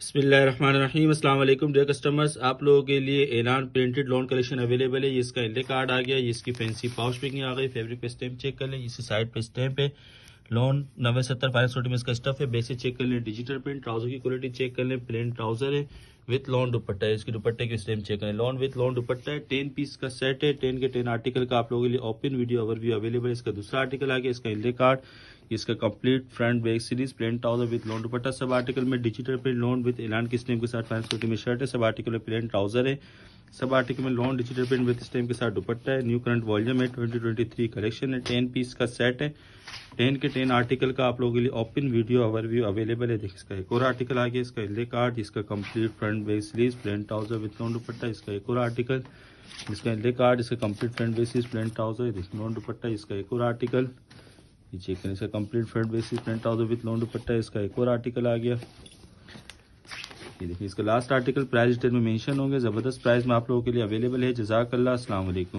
बसमीम अल्लाम dear customers आप लोगों के लिए एलान प्रिंटेड लोन कलेक्शन अवेलेबल है। इसका इंडे कार्ड आ गया इसकी फैंसी पाउच पिकिंग आ गई। फैब्रिक पे स्टैम्प चेक कर लें, इसी साइड पे स्टैम्प है। लोन नब्बे सत्तर फाइव सोटी में इसका स्टफ़ है। बेसिक चेक कर लें डिजिटल प्रिंट ट्राउज़र की क्वालिटी चेक कर लें प्रिंट ट्राउज़र है। विथ लॉन दुपट्टा है, इसकी दुपट्टे की स्टेम चेक करें। लॉन विथ लॉन दुपट्टा है टेन पीस का सेट है। टेन के टेन आर्टिकल का आप लोगों के लिए ओपन वीडियो ओवरव्यू अवेलेबल है। इसका दूसरा आर्टिकल आ गया इसका इंडे कार्ड इसका complete front back series plain trouser with lawn दुपट्टा, सब आर्टिकल में डिजिटल प्रिंट लॉन विद एलान की स्टेम के साथ फैंस में शर्ट है। सब आर्टिकल में प्लेन ट्राउज़र है। सब आर्टिकल में lawn digital print with stem के साथ दुपट्टा है। न्यू करंट वॉल्यूम है 2023 कलेक्शन है। टेन पीस का सेट है। टेन के टेन आर्टिकल का आप लोगों के लिए ओपन वीडियो ओवरव्यू अवेलेबल है देखिए इसका एक और आर्टिकल आ गया इसका इले कार्ड इसका complete front base series plain trouser with lawn दुपट्टा, इसका एक और आर्टिकल इसका इले कार्ड इसका complete front base series plain trouser lawn दुपट्टा, इसका एक और आर्टिकल ये चेक करें इसका complete front basis print trouser with lawn दुपट्टा, इसका एक और आर्टिकल आ गया। ये देखिए, इसका लास्ट आर्टिकल प्राइस डिटेल में मेंशन होंगे, ज़बरदस्त प्राइस में आप लोगों के लिए अवेलेबल है। जजाक अल्लाह अस्सलाम वालेकुम